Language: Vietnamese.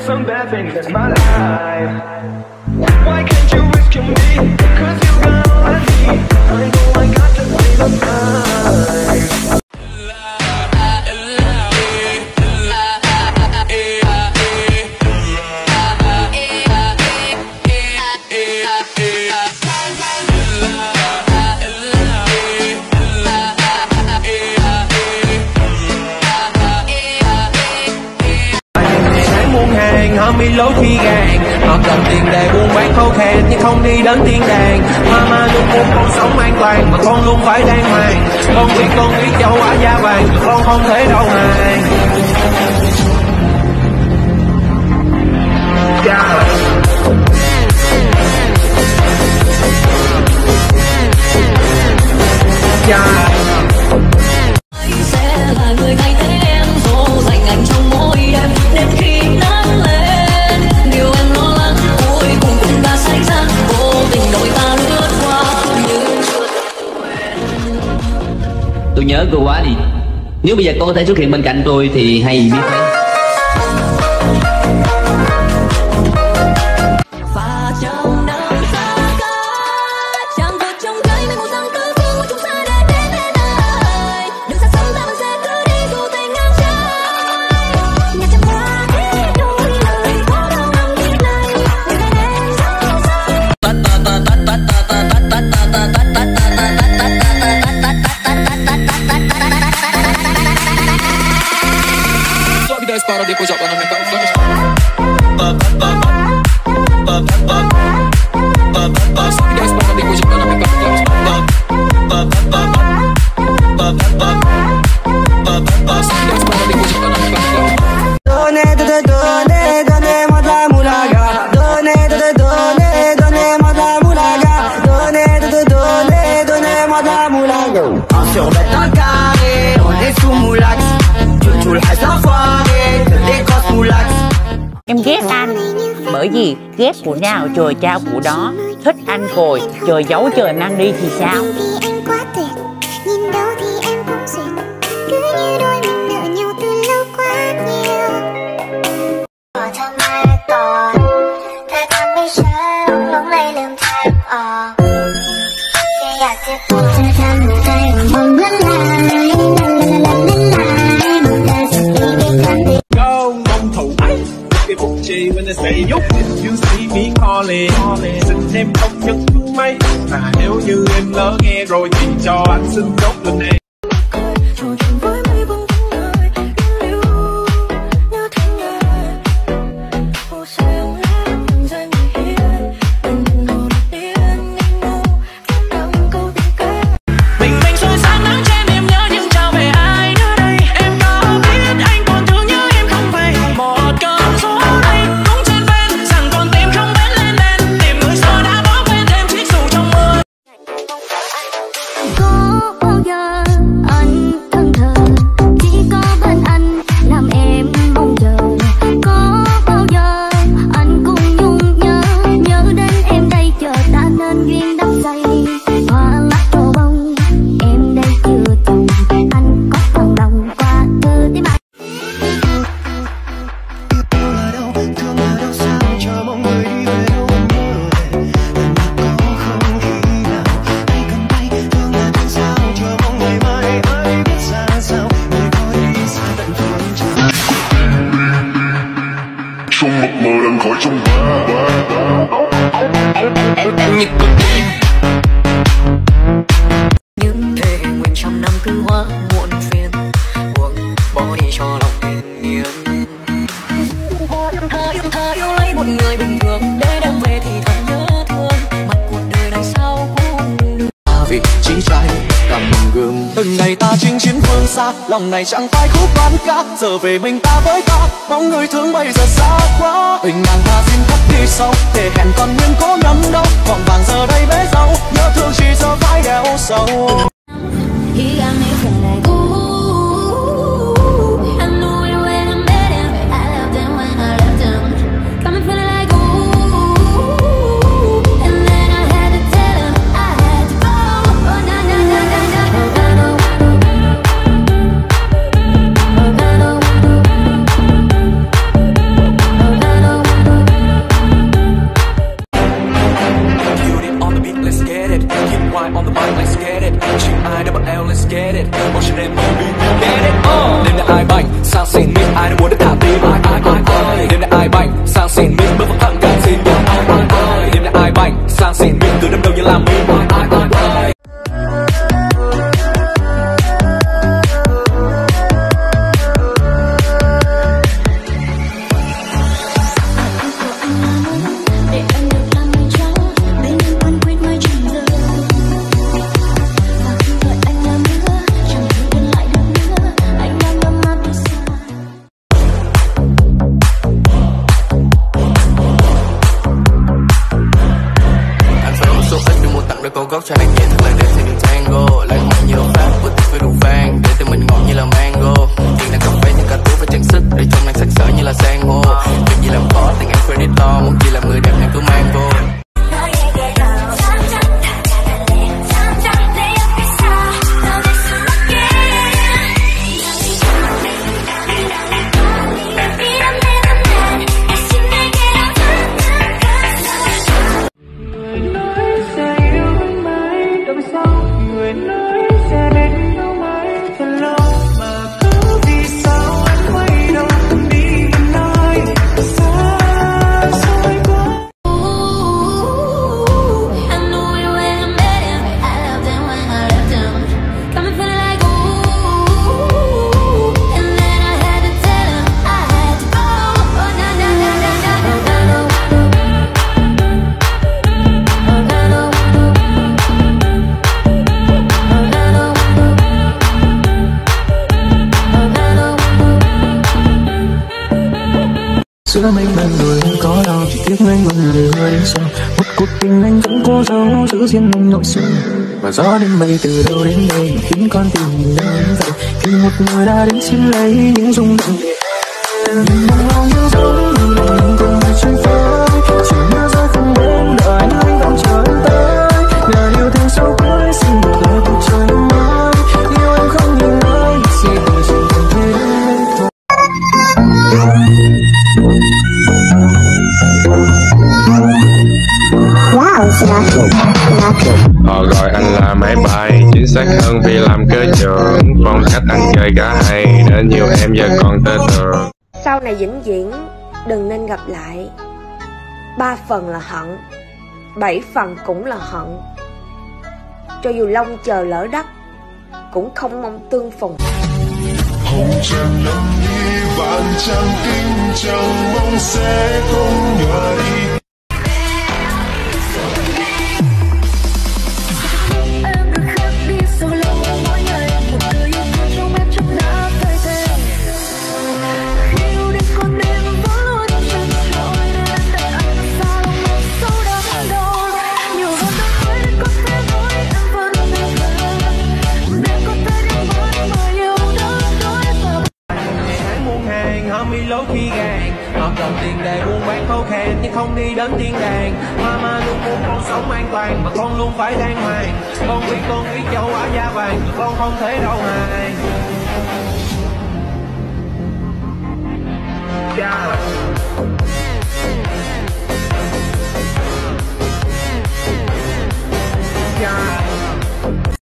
did some bad things, in my life. Why can't you rescue me? Cause you got what I need. I know I got to save the con đi đến thiên đàng mama luôn muốn con sống an toàn, mà con luôn phải đàng hoàng con biết con biết châu quả da vàng con không thể đầu hàng yeah. Yeah. Tôi nhớ cô quá đi. Nếu bây giờ cô có thể xuất hiện bên cạnh tôi thì hay biết mấy 10 para depois joga no mercado. gì? Ghét của nào? Trời trao của đó. Thích ăn cồi trời, giấu trời mang đi thì sao? Hãy subscribe cho kênh Ghiền Mì Gõ Để không bỏ lỡ những video hấp dẫn sẽ giúp You see me calling, calling. Xin em không nhấn máy Mà nếu như em lỡ nghe rồi Thì cho anh xin chốt lần này mơ đang khói trong ba ba ba em em em em như tôi từng ngày ta chinh chiến phương xa, lòng này chẳng phải khúc bán ca giờ về mình ta với ta, bóng người thương bây giờ xa quá. Bình nàng ta xin cắt đi sau, để hẹn còn nguyên có nắm đâu còn vàng giờ đây bé dâu nhớ thương chỉ giờ phải đeo sâu Get it on Đêm nay ai bành, sang xịn mít, ai đã muốn đến thả tim Ai, ai, ai, ai, đêm nay ai bành cô gốc cho nàng nhẹ thật là đẹp theo đường tango. Lãng mạn như pháp vừa tiếng với đủ vang Để tim mình ngọt như là mango. Tiền nàng cà phê như cà túi và trang sức Để trong nàng sặc sỡ như là san hô. Chuyện gì làm khó tình Giữa mênh mang người anh có đau Chỉ tiếc anh vẫn người hơi sao Một cuộc tình anh vẫn cố giấu, Giữ riêng mình nội sâu Và gió đêm mây từ đâu đến đây khiến con tim mình đau đến vậy. Khi một người đã đến xin lấy những rung động. Nhìn mong mong Họ gọi anh là máy bay Chính xác hơn vì làm cơ trưởng. Phong cách ăn chơi cả hay Nên nhiều em giờ còn tơ tưởng Sau này vĩnh viễn đừng nên gặp lại. Ba phần là hận Bảy phần cũng là hận. Cho dù long chờ lỡ đất Cũng không mong tương phùng. Hồng trần năm đi vạn trăng kinh chẳng mong sẽ không toàn Mà con luôn phải đàng hoàng Con biết con biết châu Á da vàng, con không thể đâu hài yeah. Yeah.